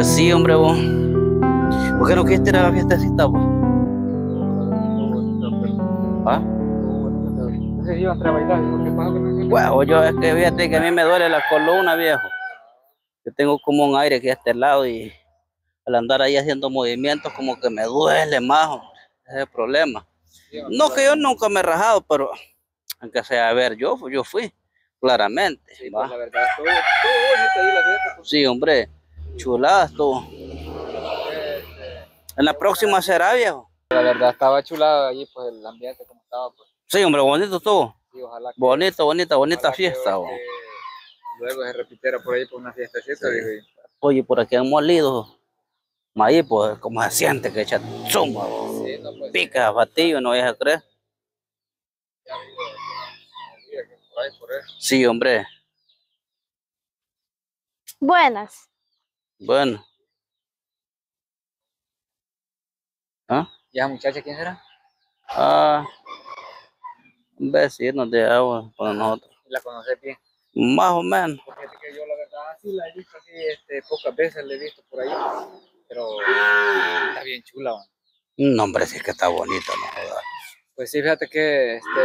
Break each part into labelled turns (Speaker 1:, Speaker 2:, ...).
Speaker 1: Pues sí, hombre, vos. ¿Por qué no quisiste ir a la fiestecita, vos? ¿Ah? Bueno, yo es que fíjate que a mí me duele la columna, viejo. Yo tengo como un aire aquí a este lado y al andar ahí haciendo movimientos como que me duele más, hombre. Ese es el problema. No que yo nunca me he rajado, pero aunque sea, a ver, yo, yo fui, claramente.
Speaker 2: Sí, pues la verdad, ahí la fiesta. Pues,
Speaker 1: Sí, hombre, chulada estuvo. En la próxima será, viejo.
Speaker 2: la verdad, estaba chulado allí, pues el ambiente como estaba, pues,
Speaker 1: Sí, hombre, bonito estuvo.
Speaker 2: sí, ojalá que,
Speaker 1: Bonito, bonita, bonita
Speaker 2: ojalá que-
Speaker 1: fiesta.
Speaker 2: que luego se repitiera por ahí por una fiestecita,
Speaker 1: Sí. Oye, por aquí han molido. Maíz, pues, como se siente que echa zumba, vos.
Speaker 2: sí, no, pues,
Speaker 1: pica, batillo, no vayas a creer.
Speaker 2: ya por ahí, por.
Speaker 1: Sí, hombre.
Speaker 3: Buenas.
Speaker 1: Bueno. ¿Ah?
Speaker 2: ¿Y esa muchacha quién será?
Speaker 1: Ah, un vecino de agua para nosotros.
Speaker 2: La conoces bien.
Speaker 1: Más o menos.
Speaker 2: Porque fíjate que yo la verdad sí la he visto así, este, pocas veces la he visto por ahí, pero está bien chula. man.
Speaker 1: No, hombre, sí que está bonito, no jodas.
Speaker 2: Pues sí, fíjate que este,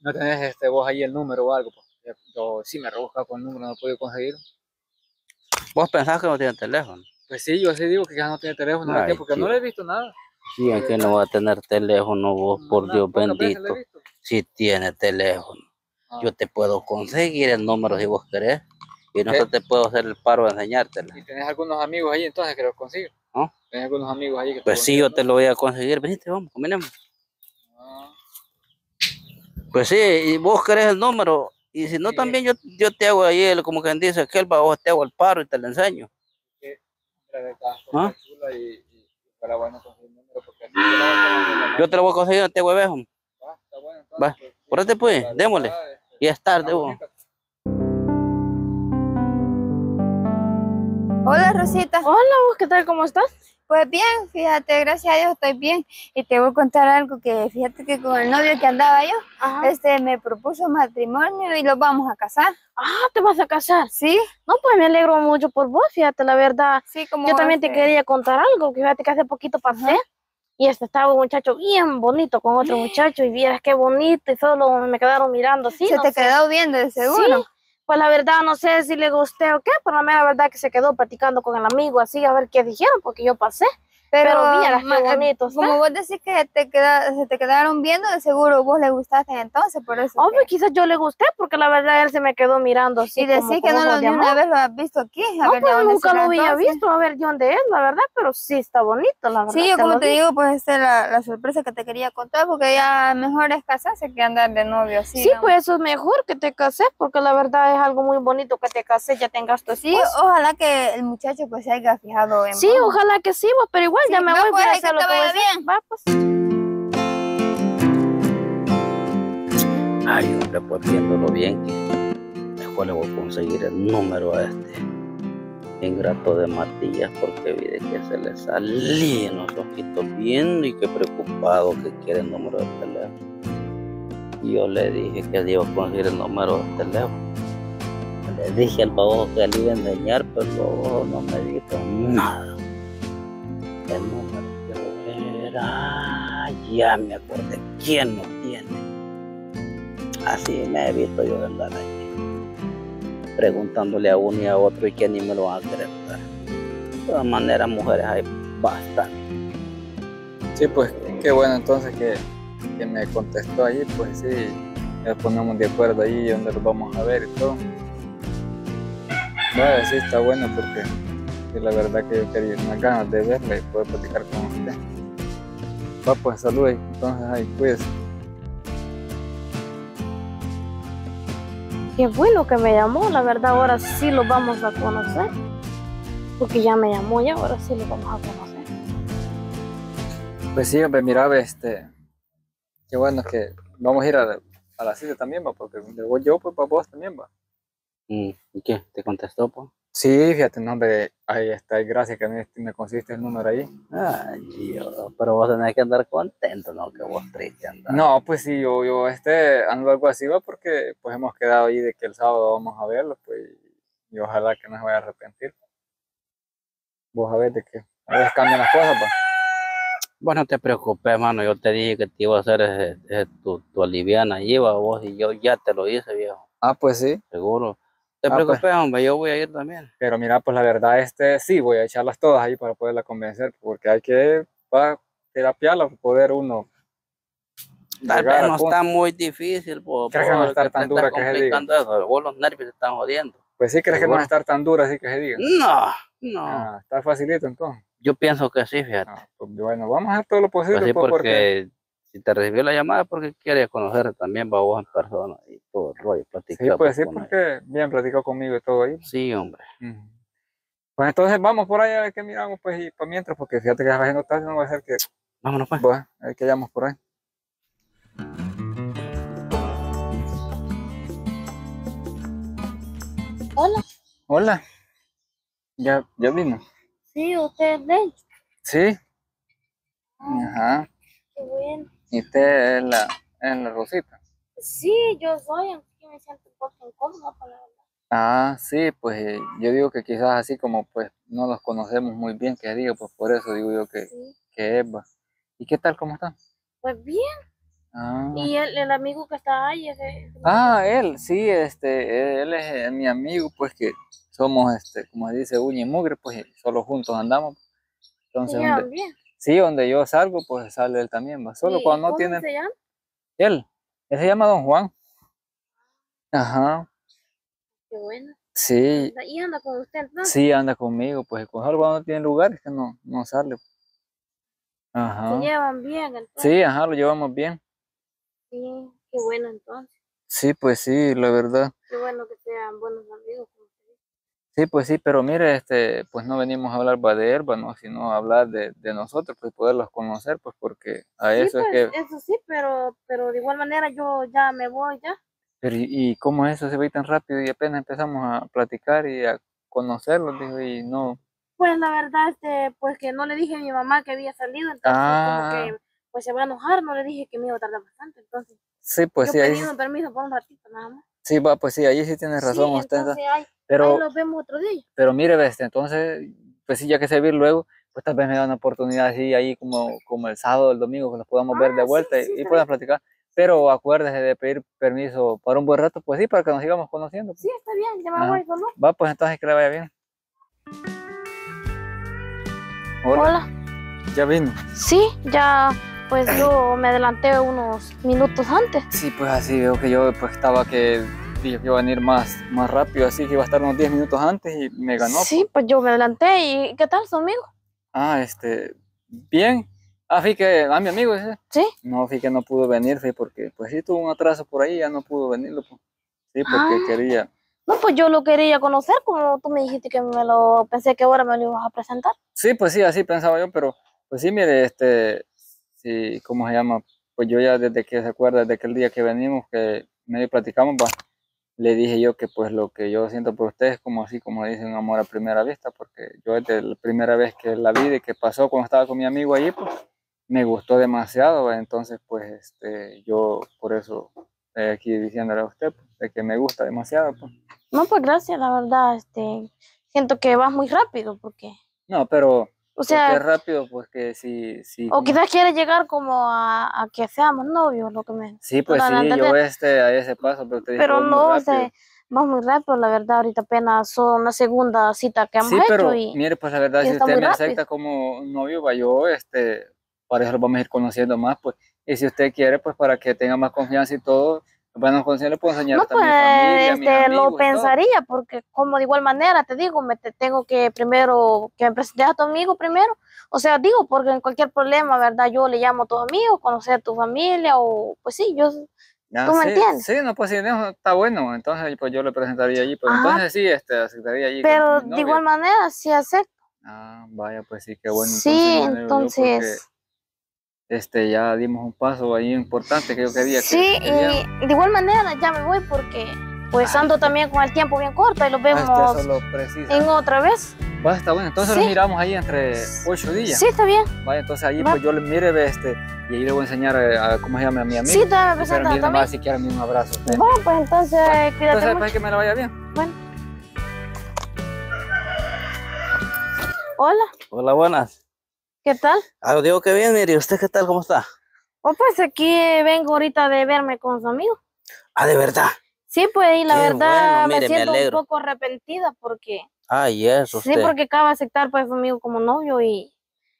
Speaker 2: no tenés este, vos ahí el número o algo. Pues. Yo- sí me he rebuscado con el número, no he podido conseguir.
Speaker 1: ¿Vos pensás que no tiene teléfono?
Speaker 2: Pues sí, yo sí digo que ya no tiene teléfono, porque no le he visto nada.
Speaker 1: Sí, es que no va a tener teléfono vos, por Dios bendito. Si tiene teléfono.
Speaker 2: Ah,
Speaker 1: Yo te puedo conseguir el número si vos querés. Y nosotros te puedo hacer el paro de enseñártela.
Speaker 2: ¿Y tenés algunos amigos ahí entonces que los consigo?
Speaker 1: ¿Ah?
Speaker 2: ¿Tenés algunos amigos ahí que
Speaker 1: Pues sí, yo te lo voy a conseguir. Venite, vamos, combinemos.
Speaker 2: no? Ah,
Speaker 1: Pues sí, y vos querés el número. Y si no, también yo, yo te hago ahí, el, como quien dice, que vos te hago el paro y te lo enseño. ¿Ah?
Speaker 2: y, y para bueno conseguir número porque así te
Speaker 1: Yo te lo voy a conseguir, no te huevejo.
Speaker 2: ¿va? Está bueno, entonces,
Speaker 1: Va,
Speaker 2: pues, sí,
Speaker 1: Pórate pues,
Speaker 2: la
Speaker 1: démosle.
Speaker 2: este,
Speaker 1: Y es tarde, vos.
Speaker 4: Hola Rosita,
Speaker 3: Hola, vos, ¿qué tal? ¿Cómo estás?
Speaker 4: Pues bien, fíjate, gracias a Dios estoy bien y te voy a contar algo que fíjate que con el novio que andaba yo,
Speaker 3: Ajá.
Speaker 4: este me propuso matrimonio y los vamos a casar,
Speaker 3: Ah, ¿te vas a casar?
Speaker 4: ¿sí?
Speaker 3: No, pues me alegro mucho por vos, fíjate, la verdad.
Speaker 4: Sí, como
Speaker 3: Yo también te quería contar algo, que fíjate que hace poquito pasé y este estaba un muchacho bien bonito con otro muchacho y vieras qué bonito y solo me quedaron mirando así.
Speaker 4: se
Speaker 3: no
Speaker 4: te
Speaker 3: sé.
Speaker 4: quedó viendo de seguro.
Speaker 3: Sí, pues la verdad no sé si le gusté o qué, pero la mera verdad que se quedó platicando con el amigo así a ver qué dijeron, porque yo pasé.
Speaker 4: Pero,
Speaker 3: Pero vieras qué
Speaker 4: eh,
Speaker 3: bonito.
Speaker 4: Como vos decís que te queda, se te quedaron viendo, de seguro vos le gustaste entonces, por eso.
Speaker 3: Hombre,
Speaker 4: que-
Speaker 3: quizás yo le gusté porque la verdad él se me quedó mirando así.
Speaker 4: y que no lo, ni una vez lo has visto aquí. A
Speaker 3: No,
Speaker 4: ver, ¿de
Speaker 3: pues nunca lo había
Speaker 4: entonces?
Speaker 3: visto, a ver de dónde es, la verdad, pero sí está bonito, la verdad.
Speaker 4: Sí, yo como te
Speaker 3: digo.
Speaker 4: pues esta es la, la sorpresa que te quería contar, porque ya mejor es casarse que andar de novio así.
Speaker 3: Sí,
Speaker 4: ¿no?
Speaker 3: pues eso es mejor que te cases, porque la verdad es algo muy bonito que te cases, ya tengas tu
Speaker 4: Sí,
Speaker 3: esposo.
Speaker 4: ojalá que el muchacho pues se haya fijado en
Speaker 3: Sí,
Speaker 4: vos.
Speaker 3: ojalá que sí, vos, pero igual ya
Speaker 4: Sí,
Speaker 3: me
Speaker 4: va,
Speaker 3: voy, voy
Speaker 4: pues,
Speaker 3: a
Speaker 4: ahí
Speaker 3: hacer
Speaker 4: que
Speaker 3: lo
Speaker 4: te
Speaker 3: que voy a
Speaker 4: vaya
Speaker 3: hacer.
Speaker 4: bien.
Speaker 3: Va, pues.
Speaker 1: Ay, hombre, pues viéndolo bien, que mejor le voy a conseguir el número a este ingrato de Matías, porque vi de que se le salían los ojitos viendo y que preocupado que quiere el número de teléfono. Y yo le dije que le iba a conseguir el número de teléfono. Le dije al baboso que le iba a enseñar, pero el baboso no me dijo nada. El número que era, ya me acordé, ¿quién no tiene? Así me he visto yo de andar ahí, preguntándole a uno y a otro y que ni me lo van a querer dar. De todas maneras, mujeres hay bastante.
Speaker 2: Sí, pues qué bueno entonces que, que me contestó ahí, pues sí, ya ponemos de acuerdo ahí donde los vamos a ver y todo. Vaya, sí, está bueno porque sí, la verdad que yo quería unas ganas de verla y poder platicar con usted. Va, pues salud, entonces ahí, cuídese.
Speaker 3: Qué bueno que me llamó, la verdad ahora sí lo vamos a conocer. Porque ya me llamó y ahora sí lo vamos a conocer.
Speaker 2: Pues sí, hombre, mira, este, qué bueno que vamos a ir a, la- a la cita también, va, porque donde voy yo, pues para vos también, va.
Speaker 1: Mm, ¿Y qué? ¿Te contestó, pues?
Speaker 2: Sí, fíjate, no, hombre, ahí está, gracias que me, me conseguiste el número ahí.
Speaker 1: Ay, Dios, pero vos tenés que andar contento, ¿no? Que vos triste andar.
Speaker 2: No, pues sí, yo, yo este, ando algo así, va, porque pues hemos quedado ahí de que el sábado vamos a verlo, pues, y ojalá que no se vaya a arrepentir. vos sabés de que a veces cambian las cosas, pues.
Speaker 1: Vos no te preocupes, mano. Yo te dije que te iba a hacer ese- ese tu, tu aliviana allí, va vos, y yo ya te lo hice, viejo.
Speaker 2: Ah, pues sí.
Speaker 1: Seguro. Te
Speaker 2: Ah, pues.
Speaker 1: preocupes, hombre. Yo voy a ir también.
Speaker 2: Pero mira, pues la verdad, este sí, voy a echarlas todas ahí para poderla convencer, porque hay que para terapiarla, para poder uno.
Speaker 1: Tal vez no está muy difícil, po,
Speaker 2: ¿Crees que no va a estar tan dura que se diga?
Speaker 1: eso. Vos los nervios te están jodiendo.
Speaker 2: Pues sí, crees que no va a estar tan dura así que se diga.
Speaker 1: No, no.
Speaker 2: Ah, está facilito entonces.
Speaker 1: Yo pienso que sí, fíjate.
Speaker 2: Ah, pues bueno, vamos a hacer todo lo posible,
Speaker 1: Pues sí,
Speaker 2: pues, porque
Speaker 1: porque si te recibió la llamada, porque quieres conocer también, va vos en persona y todo el rollo, platicar.
Speaker 2: sí, pues sí, porque bien platicó conmigo y todo ahí.
Speaker 1: Sí, hombre.
Speaker 2: Pues entonces vamos por ahí a ver qué miramos, pues, y para mientras, porque fíjate que haciendo tarde no va a ser que,
Speaker 1: Vámonos, pues.
Speaker 2: bueno, a ver qué hallamos por ahí.
Speaker 3: Hola.
Speaker 2: Hola. Ya, ya vino.
Speaker 3: Sí, usted es Len.
Speaker 2: Sí. Ajá.
Speaker 3: Qué bueno.
Speaker 2: Y usted es la, es la Rosita.
Speaker 3: Sí, yo soy, aunque me siento un poco incómoda, por la verdad.
Speaker 2: Ah, sí, pues eh, yo digo que quizás así como pues no los conocemos muy bien, que digo, pues por eso digo yo que,
Speaker 3: Sí.
Speaker 2: que. ¿Y qué tal, cómo está?
Speaker 3: Pues bien.
Speaker 2: Ah.
Speaker 3: Y el, el amigo que está ahí, ese.
Speaker 2: Ah, él, sí, este, él es eh, mi amigo, pues que somos, este, como se dice, uña y mugre, pues y solo juntos andamos. Entonces,
Speaker 3: bien.
Speaker 2: Sí, donde yo salgo, pues sale él también, va. Solo
Speaker 3: ¿Y
Speaker 2: cuando no
Speaker 3: cómo
Speaker 2: tiene,
Speaker 3: se llama?
Speaker 2: él, él se llama Don Juan. Ajá,
Speaker 3: Qué bueno.
Speaker 2: sí,
Speaker 3: Y anda con usted entonces.
Speaker 2: sí, anda conmigo, pues solo cuando no tiene lugares que no, no sale.
Speaker 3: Se
Speaker 2: Ajá,
Speaker 3: llevan bien entonces.
Speaker 2: sí, ajá, lo llevamos bien.
Speaker 3: Sí, qué bueno entonces.
Speaker 2: Sí, pues sí, la verdad.
Speaker 3: Qué bueno que sean buenos amigos.
Speaker 2: Sí, pues sí, pero mire, este, pues no venimos a hablar va de Herba, ¿no? Sino a hablar de, de nosotros, pues poderlos conocer, pues porque a
Speaker 3: Sí,
Speaker 2: eso es
Speaker 3: pues,
Speaker 2: que,
Speaker 3: eso sí, pero, pero de igual manera yo ya me voy ya.
Speaker 2: pero y, y cómo eso se ve tan rápido y apenas empezamos a platicar y a conocerlos, dijo, y no,
Speaker 3: Pues la verdad, este, pues que no le dije a mi mamá que había salido, entonces
Speaker 2: Ah.
Speaker 3: como que pues se va a enojar, no le dije que me iba a tardar bastante, entonces
Speaker 2: sí, pues
Speaker 3: yo
Speaker 2: sí, ahí,
Speaker 3: pedí un permiso por un ratito nada más.
Speaker 2: Sí, va, pues sí, ahí sí tienes razón
Speaker 3: sí,
Speaker 2: pero,
Speaker 3: nos vemos otro día.
Speaker 2: pero mire, este, entonces, pues sí, ya que se ve luego, pues tal vez me da una oportunidad así, ahí como, como el sábado, el domingo, que nos podamos ver
Speaker 3: Ah,
Speaker 2: de
Speaker 3: sí,
Speaker 2: vuelta y-
Speaker 3: sí,
Speaker 2: y, puedan platicar. Pero acuérdese de pedir permiso para un buen rato, pues sí, para que nos sigamos conociendo. pues.
Speaker 3: Sí, está bien, ya me voy, ¿no?
Speaker 2: Va, pues entonces que le vaya bien. Hola,
Speaker 3: Hola.
Speaker 2: ya vino.
Speaker 3: Sí, ya pues yo me adelanté unos minutos antes.
Speaker 2: Sí, pues así veo que yo pues estaba que dije que iba a venir más, más rápido, así que iba a estar unos 10 minutos antes y me ganó.
Speaker 3: Sí, pues yo me adelanté. ¿Y qué tal su amigo?
Speaker 2: Ah, este, bien. Ah, fui que, ah, mi amigo ese.
Speaker 3: Sí.
Speaker 2: No, fui que no pudo venir, fui porque pues sí tuvo un atraso por ahí, ya no pudo venirlo. pues. Sí, porque
Speaker 3: Ah.
Speaker 2: quería.
Speaker 3: No, pues yo lo quería conocer, como tú me dijiste que me lo pensé que ahora me lo ibas a presentar.
Speaker 2: Sí, pues sí, así pensaba yo, pero pues sí, mire, este, sí, ¿cómo se llama? Pues yo ya desde que se acuerda, desde aquel día que venimos, que medio platicamos, va, le dije yo que pues lo que yo siento por usted es como así, como dicen, un amor a primera vista, porque yo desde la primera vez que la vi, de que pasó cuando estaba con mi amigo allí, pues me gustó demasiado, ¿va? entonces pues este, yo por eso estoy aquí diciéndole a usted, pues, de que me gusta demasiado, pues.
Speaker 3: No, pues gracias, la verdad, este, siento que vas muy rápido, porque,
Speaker 2: No, pero
Speaker 3: o
Speaker 2: porque
Speaker 3: sea,
Speaker 2: rápido, pues que sí, sí.
Speaker 3: o quizás quieres llegar como a, a que seamos novios, lo que me...
Speaker 2: Sí, pues sí, yo este, a ese paso, pero te dije,
Speaker 3: Pero
Speaker 2: "Vos muy
Speaker 3: no, o
Speaker 2: rápido".
Speaker 3: sea, vas muy rápido, la verdad, ahorita apenas son la segunda cita que hemos
Speaker 2: Sí,
Speaker 3: hecho
Speaker 2: pero
Speaker 3: y...
Speaker 2: mire, pues la verdad, si usted me
Speaker 3: rápido.
Speaker 2: acepta como novio, va yo, este, para eso lo vamos a ir conociendo más, pues, y si usted quiere, pues para que tenga más confianza y todo, bueno, conociendo le puedo enseñar
Speaker 3: No,
Speaker 2: también
Speaker 3: pues,
Speaker 2: a mi familia,
Speaker 3: este,
Speaker 2: amigos
Speaker 3: lo pensaría, porque como de igual manera, te digo, me te tengo que primero, que me presentes a tu amigo primero, o sea, digo, porque en cualquier problema, ¿verdad? Yo le llamo a tu amigo, conocer a tu familia, o, pues sí, yo,
Speaker 2: Ah,
Speaker 3: ¿tú me
Speaker 2: sí,
Speaker 3: entiendes?
Speaker 2: Sí, no, pues sí, no, está bueno, entonces pues yo le presentaría allí,
Speaker 3: Ajá.
Speaker 2: entonces sí, este, aceptaría allí.
Speaker 3: pero de igual manera, sí acepto.
Speaker 2: Ah, vaya, pues sí, qué bueno.
Speaker 3: sí,
Speaker 2: me
Speaker 3: entonces,
Speaker 2: porque, este, ya dimos un paso ahí importante que yo quería que
Speaker 3: sí,
Speaker 2: que
Speaker 3: y de igual manera ya me voy porque, pues,
Speaker 2: Ay.
Speaker 3: ando también con el tiempo bien corto y lo
Speaker 2: Ah,
Speaker 3: vemos
Speaker 2: este,
Speaker 3: en otra vez.
Speaker 2: Va, está bueno. Entonces
Speaker 3: Sí.
Speaker 2: nos miramos ahí entre ocho días.
Speaker 3: Sí, está bien.
Speaker 2: Vaya, entonces ahí
Speaker 3: Va.
Speaker 2: pues yo le mire ve, este y ahí le voy a enseñar eh, a, cómo se llama a mi amigo.
Speaker 3: Sí, te me a tu
Speaker 2: nomás
Speaker 3: amigo.
Speaker 2: si quiere a mí un abrazo. a.
Speaker 3: Bueno, pues entonces, cuídate
Speaker 2: Entonces
Speaker 3: mucho.
Speaker 2: pues que me la vaya bien.
Speaker 3: Bueno. Hola,
Speaker 1: Hola, buenas.
Speaker 3: ¿Qué tal?
Speaker 1: Ah, digo que bien, mire, ¿usted qué tal? ¿Cómo está?
Speaker 3: Oh, pues aquí vengo ahorita de verme con su amigo.
Speaker 1: Ah, de verdad.
Speaker 3: Sí, pues y la verdad
Speaker 1: bueno, mire, me
Speaker 3: me siento un poco arrepentida porque
Speaker 1: Ay, eso
Speaker 3: sí, porque acaba de aceptar pues a su amigo como novio y,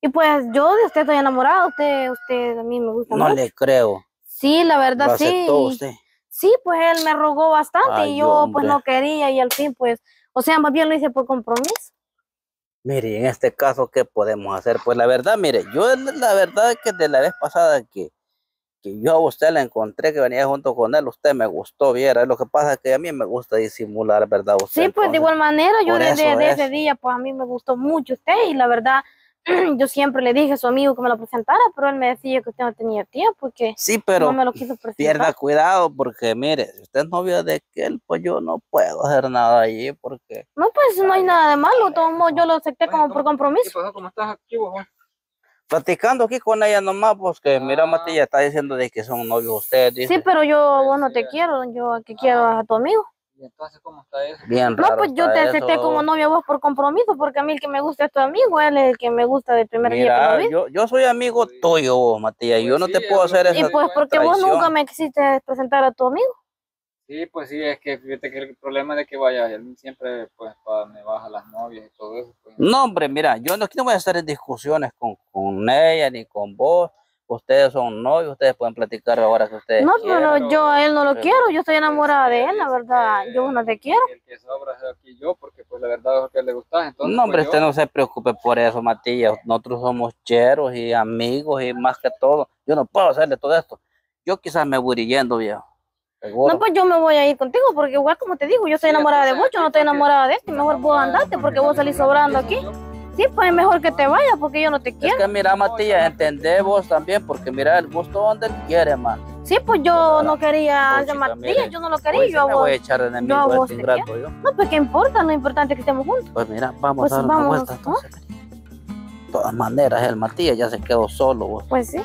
Speaker 3: y pues yo de usted estoy enamorada, usted, usted a mí me gusta
Speaker 1: No
Speaker 3: mucho.
Speaker 1: le creo.
Speaker 3: Sí, la verdad
Speaker 1: Lo
Speaker 3: sí.
Speaker 1: aceptó usted.
Speaker 3: Sí, pues él me rogó bastante
Speaker 1: Ay,
Speaker 3: y yo pues no quería y al fin pues, o sea, más bien lo hice por compromiso.
Speaker 1: Mire, en este caso, ¿qué podemos hacer? Pues la verdad, mire, yo la verdad que de la vez pasada que, que yo a usted la encontré, que venía junto con él, usted me gustó, viera. Lo que pasa es que a mí me gusta disimular, ¿verdad? Usted,
Speaker 3: Sí, pues de
Speaker 1: entonces,
Speaker 3: igual manera, yo desde de
Speaker 1: es.
Speaker 3: ese día, pues a mí me gustó mucho usted y la verdad, yo siempre le dije a su amigo que me lo presentara, pero él me decía que usted no tenía tiempo y que
Speaker 1: Sí, pero
Speaker 3: no me lo quiso presentar.
Speaker 1: pierda cuidado porque, mire, si usted es novio de aquel, pues yo no puedo hacer nada allí porque...
Speaker 3: No, pues no hay nada de malo, de todos modos yo lo acepté como por
Speaker 2: ¿Qué
Speaker 3: compromiso.
Speaker 2: pasó? ¿Cómo estás aquí vos? Juan?
Speaker 1: Platicando aquí con ella nomás, pues que mira,
Speaker 2: Ah.
Speaker 1: Matilla está diciendo de que son novios ustedes.
Speaker 3: Sí, pero yo vos no
Speaker 2: Sí,
Speaker 3: te quiero, yo que quiero a tu amigo.
Speaker 2: ¿Y entonces cómo está eso?
Speaker 1: Bien
Speaker 3: No,
Speaker 1: raro
Speaker 3: pues yo te acepté
Speaker 1: eso.
Speaker 3: como novia a vos por compromiso, porque a mí el que me gusta es tu amigo, él es el que me gusta del primer día que
Speaker 1: Mira,
Speaker 3: lo vi.
Speaker 1: yo, yo soy amigo
Speaker 2: Sí.
Speaker 1: tuyo, vos, Matías, y yo
Speaker 2: Pues
Speaker 1: no
Speaker 2: sí,
Speaker 1: te
Speaker 2: es
Speaker 1: puedo hacer
Speaker 2: te
Speaker 3: Y pues porque vos
Speaker 1: traición.
Speaker 3: nunca me quisiste presentar a tu amigo.
Speaker 2: Sí, pues sí, es que fíjate que el problema de que vaya, él siempre pues pa- me baja las novias y todo eso. Pues.
Speaker 1: No, hombre, mira, yo no, aquí no voy a estar en discusiones con, con ella ni con vos. Ustedes son novios, ustedes pueden platicar ahora que ustedes
Speaker 3: No, pero yo a él no lo
Speaker 1: pero-
Speaker 3: quiero, yo estoy enamorada de él, la verdad, yo no te quiero.
Speaker 2: El que sobra es aquí yo, porque pues la verdad es que le gusta. Entonces,
Speaker 1: No, hombre,
Speaker 2: pues,
Speaker 1: usted
Speaker 2: yo-
Speaker 1: no se preocupe por eso, Matías. Nosotros somos cheros y amigos y más que todo. Yo no puedo hacerle todo esto. Yo quizás me voy yendo, viejo. Seguro.
Speaker 3: No, pues yo me voy a ir contigo, porque igual como te digo, yo estoy enamorada de vos, yo no estoy enamorada de este, mejor vos andate, porque vos salís sobrando aquí. Sí, pues es mejor que te vayas, porque yo no te
Speaker 1: Es
Speaker 3: quiero.
Speaker 1: que mira, Matías, entendé vos también, porque mira, el gusto donde él quiere, man.
Speaker 3: Sí, pues yo no quería
Speaker 1: Oye,
Speaker 3: a Matías, yo no lo
Speaker 1: Hoy
Speaker 3: quería, yo a vos.
Speaker 1: voy a echar de enemigo
Speaker 3: yo a vos
Speaker 1: este ingrato, yo.
Speaker 3: No, pues qué importa, lo importante es que estemos juntos.
Speaker 1: Pues mira, vamos
Speaker 3: Pues
Speaker 1: a dar una
Speaker 3: vamos,
Speaker 1: vuelta
Speaker 3: ¿no?
Speaker 1: entonces. De todas maneras, el Matías ya se quedó solo, vos.
Speaker 3: Pues sí.